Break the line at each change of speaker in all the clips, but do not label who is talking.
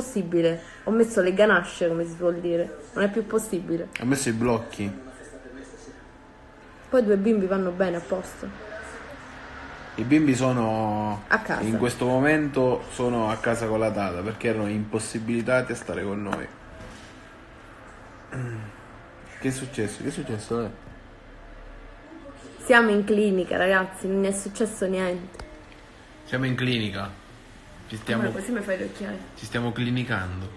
possibile. Ho messo le ganasce, come si suol dire. Non è più possibile.
Ho messo i blocchi.
Poi due bimbi vanno bene a posto.
I bimbi sono
A casa.
in questo momento sono a casa con la tata perché erano impossibilitati a stare con noi. Che è successo? Che è successo? Eh?
Siamo in clinica, ragazzi, non è successo niente.
Siamo in clinica. Ci stiamo,
Amore, così mi fai le occhiali.
ci stiamo clinicando.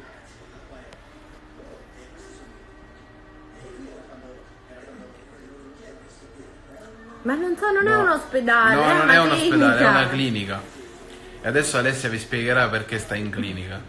Ma non so, non è
No.
un ospedale.
No,
è
non
una
è un ospedale, è una clinica. E adesso Alessia vi spiegherà perché sta in clinica.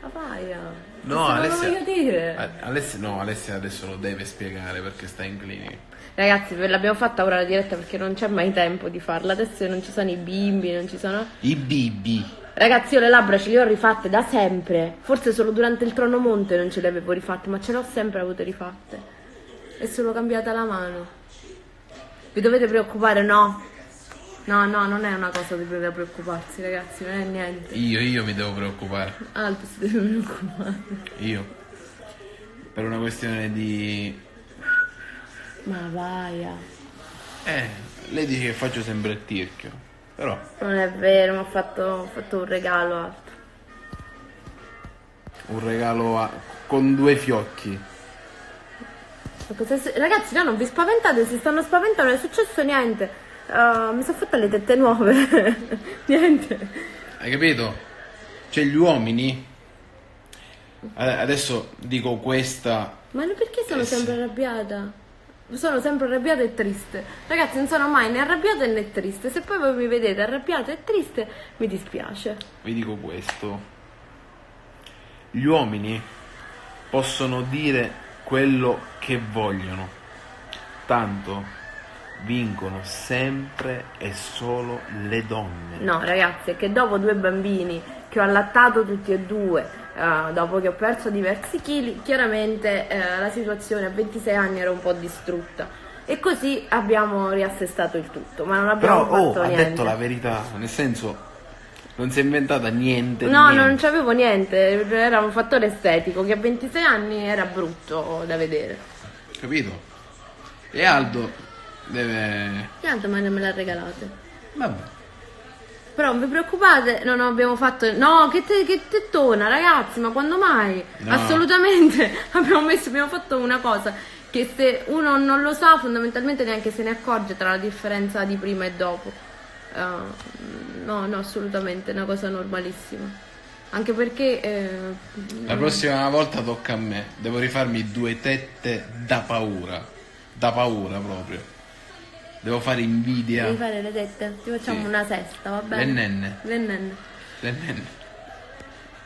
Papaya.
No, Alessia.
Lo voglio dire.
Alessia, no, Alessia adesso lo deve spiegare perché sta in clinica.
Ragazzi, ve l'abbiamo fatta ora la diretta perché non c'è mai tempo di farla. Adesso non ci sono i bimbi, non ci sono.
I bibi.
Ragazzi, io le labbra ce le ho rifatte da sempre. Forse solo durante il trono monte non ce le avevo rifatte, ma ce le ho sempre avute rifatte. È solo cambiata la mano. Vi dovete preoccupare? No. No, no, non è una cosa di cui da preoccuparsi, ragazzi, non è niente.
Io, io mi devo preoccupare.
Altro si deve preoccupare.
Io. Per una questione di...
Ma vai.
Eh, lei dice che faccio sempre il tirchio. Però,
Non è vero, mi ha fatto, ho fatto un regalo altro.
un regalo a- con due fiocchi.
Ragazzi, no, non vi spaventate, si stanno spaventando, non è successo niente. Uh, mi sono fatta le tette nuove. niente.
Hai capito? Cioè gli uomini... Adesso dico questa...
Ma perché sono
Eh, sì.
sempre arrabbiata? Sono sempre arrabbiata e triste. Ragazzi, non sono mai né arrabbiata né triste. Se poi voi mi vedete arrabbiata e triste, mi dispiace.
Vi dico questo. Gli uomini possono dire quello che vogliono. Tanto vincono sempre e solo le donne.
No, ragazzi, è che dopo due bambini che ho allattato tutti e due, eh, dopo che ho perso diversi chili, chiaramente eh, la situazione a 26 anni era un po' distrutta. E così abbiamo riassestato il tutto, ma non
Però
abbiamo
oh,
fatto
ha
niente.
detto la verità, nel senso non si è inventata niente. di
No,
niente.
non c'avevo niente, era un fattore estetico che a 26 anni era brutto da vedere.
Capito? E Aldo deve...
Niente, ma non me l'ha regalate.
Vabbè.
Però non vi preoccupate, non abbiamo fatto. No, che, te- che tettona, ragazzi, ma quando mai?
No.
Assolutamente. Abbiamo messo, abbiamo fatto una cosa che se uno non lo sa, fondamentalmente neanche se ne accorge tra la differenza di prima e dopo. Eh, no, no, assolutamente, è una cosa normalissima. Anche perché eh,
La prossima volta tocca a me. Devo rifarmi due tette da paura. Da paura proprio. Devo fare invidia.
devi fare le tette, ti facciamo
Sì.
una sesta, va bene?
Le nenne.
Le nenne.
Le nenne.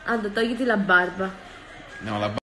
Aldo, togliti la barba.
No, la